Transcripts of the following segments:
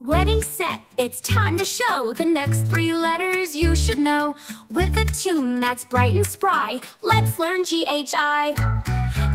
Ready, set, it's time to show the next three letters you should know. With a tune that's bright and spry, let's learn G-H-I.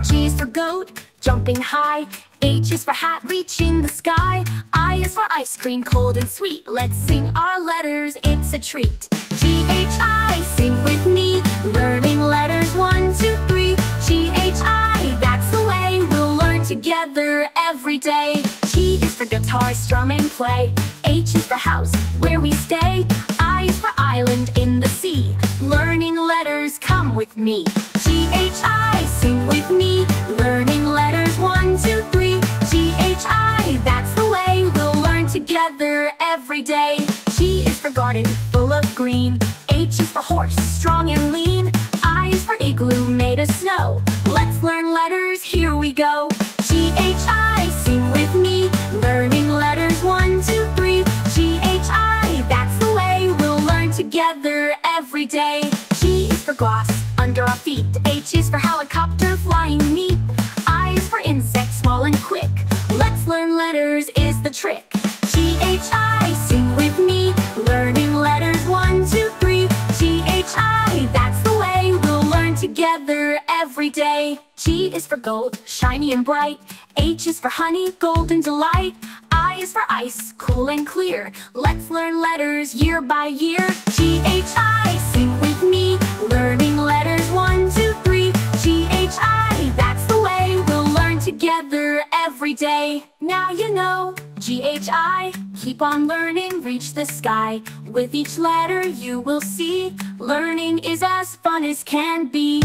G is for goat, jumping high. H is for hat, reaching the sky. I is for ice cream, cold and sweet. Let's sing our letters, it's a treat. G-H-I, sing with me, learning letters one, two, three. G-H-I, that's the way we'll learn together every day. G is for guitar, strum and play. H is for house, where we stay. I is for island in the sea. Learning letters, come with me. G-H-I, sing with me. Learning letters, one, two, three. G-H-I, that's the way we'll learn together every day. G is for garden, full of green. H is for horse, strong and lean. I is for igloo, made of snow. Let's learn letters, here we go. G-H-I, together every day. G is for gloss, under our feet. H is for helicopter, flying neat. I is for insects small and quick. Let's learn letters is the trick. G-H-I, sing with me. Learning letters, one, two, three. G-H-I, that's the way we'll learn together every day. G is for gold, shiny and bright. H is for honey, golden delight. I is for ice, cool and clear. Let's learn letters year by year. Together every day. Now you know. G-H-I, keep on learning, reach the sky. With each letter you will see, learning is as fun as can be.